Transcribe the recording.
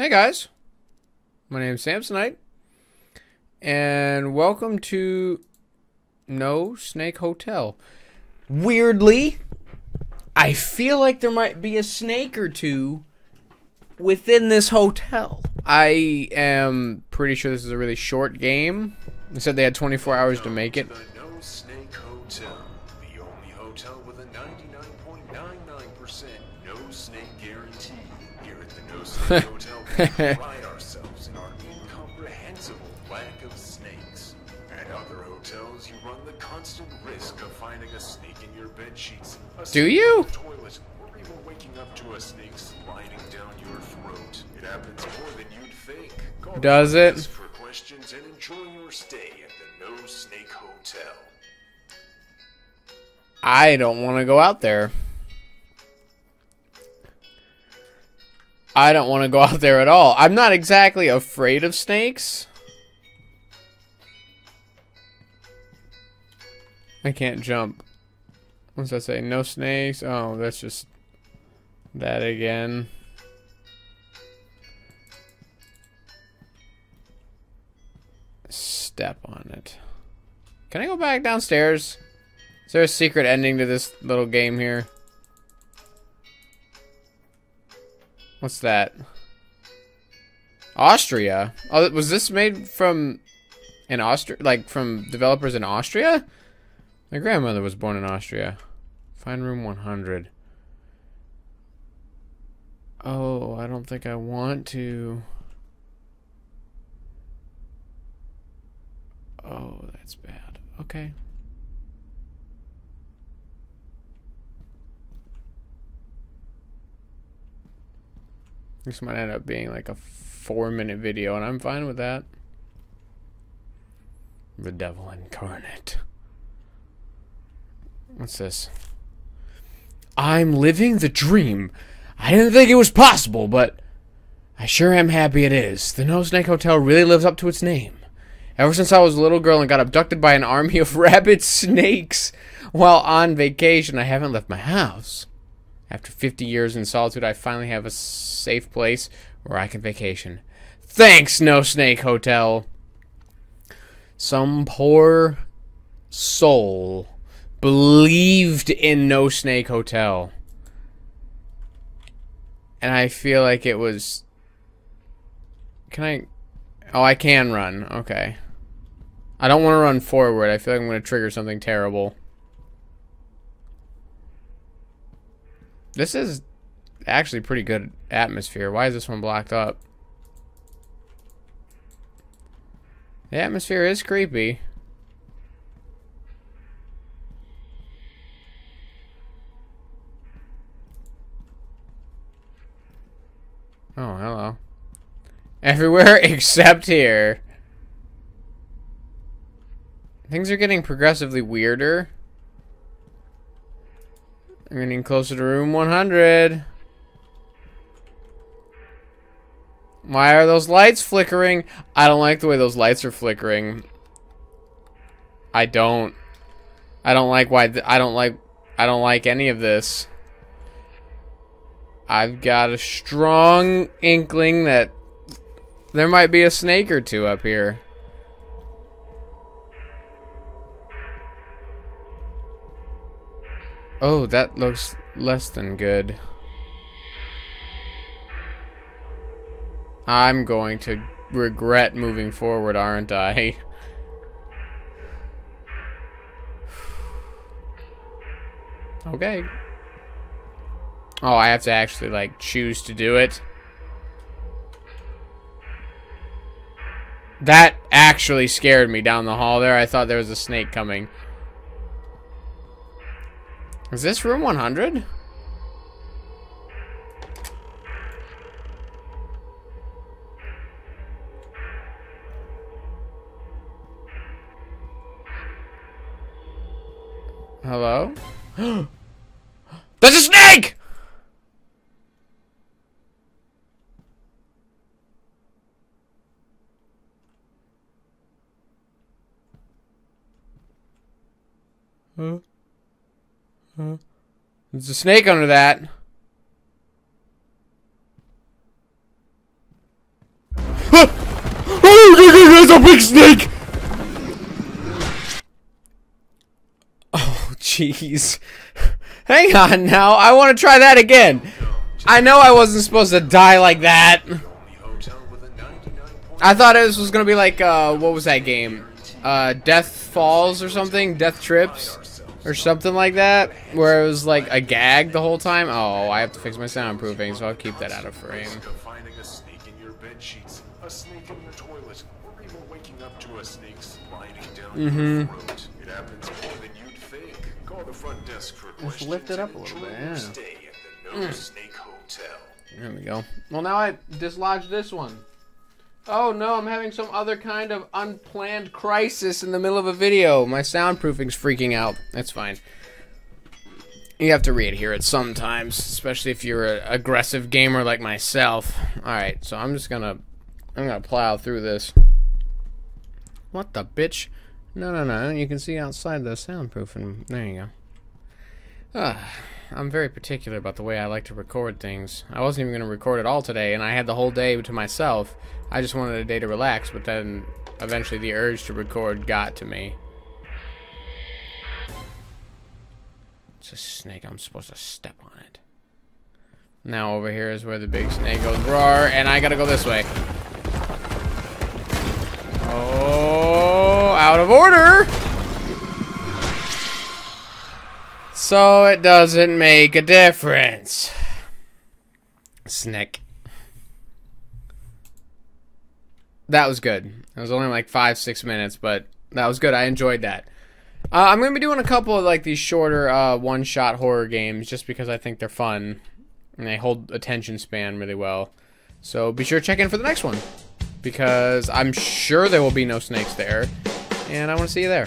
Hey guys, my name is Samsonite, and welcome to No Snake Hotel. Weirdly, I feel like there might be a snake or two within this hotel. I am pretty sure this is a really short game. They said they had 24 hours to make it. 99.99% no snake guarantee. Here at the No Snake Hotel, we pride ourselves in our incomprehensible lack of snakes. At other hotels, you run the constant risk of finding a snake in your bed sheets, Do you? toilet, or even waking up to a snake sliding down your throat. It happens more than you'd think. Call Does it? For questions and enjoy your stay at the No Snake Hotel. I don't want to go out there. I don't want to go out there at all. I'm not exactly afraid of snakes. I can't jump. What's that say? No snakes? Oh, that's just that again. Step on it. Can I go back downstairs? Is there a secret ending to this little game here? What's that? Austria. Oh, was this made from in Austria? Like from developers in Austria? My grandmother was born in Austria. Find room 100. Oh, I don't think I want to. Oh, that's bad. Okay. This might end up being like a four minute video, and I'm fine with that. The devil incarnate. What's this? I'm living the dream. I didn't think it was possible, but I sure am happy it is. The No Snake Hotel really lives up to its name. Ever since I was a little girl and got abducted by an army of rabid snakes while on vacation, I haven't left my house. After 50 years in solitude, I finally have a safe place where I can vacation. Thanks, No Snake Hotel. Some poor soul believed in No Snake Hotel. And I feel like it was. Can I. Oh, I can run. Okay. I don't want to run forward. I feel like I'm going to trigger something terrible. This is actually pretty good atmosphere. Why is this one blocked up? The atmosphere is creepy. Oh, hello. Everywhere except here. Things are getting progressively weirder. I'm getting closer to room 100. Why are those lights flickering? I don't like the way those lights are flickering. I don't. I don't like why. I don't like. I don't like any of this. I've got a strong inkling that there might be a snake or two up here. Oh, that looks less than good. I'm going to regret moving forward, aren't I? okay. Oh, I have to actually, like, choose to do it. That actually scared me down the hall there. I thought there was a snake coming. Is this room 100? Hello? There's a snake! Huh? Huh? There's a snake under that. Oh, there's a big snake! Oh, jeez. Hang on now. I want to try that again. I know I wasn't supposed to die like that. Only hotel with a 99 I thought it was, was gonna be like, uh, what was that game? Uh, Death Falls or something? Death Trips? Or something like that? Where it was like a gag the whole time? Oh, I have to fix my soundproofing, so I'll keep that out of frame. finding a snake in your bed sheets, a snake in your toilet, or even waking up to a snake sliding down Mm-hmm. your throat. It happens more than you'd think. Call the front desk for questions. lift it up a little bit, yeah. Stay at the No Snake Hotel. There we go. Well, now I dislodged this one. Oh no, I'm having some other kind of unplanned crisis in the middle of a video. My soundproofing's freaking out. That's fine. You have to readhere it sometimes, especially if you're an aggressive gamer like myself. Alright, so I'm just gonna... I'm gonna plow through this. What the bitch? No, no, no. You can see outside the soundproofing. There you go. Ah, I'm very particular about the way I like to record things. I wasn't even going to record at all today, and I had the whole day to myself. I just wanted a day to relax, but then eventually the urge to record got to me. It's a snake. I'm supposed to step on it. Now over here is where the big snake goes roar, and I gotta go this way. Oh, out of order! So it doesn't make a difference. Snake. That was good. It was only like five, six minutes, but that was good. I enjoyed that. Uh, I'm gonna be doing a couple of like these shorter uh, one-shot horror games just because I think they're fun and they hold attention span really well. So be sure to check in for the next one because I'm sure there will be no snakes there, and I want to see you there.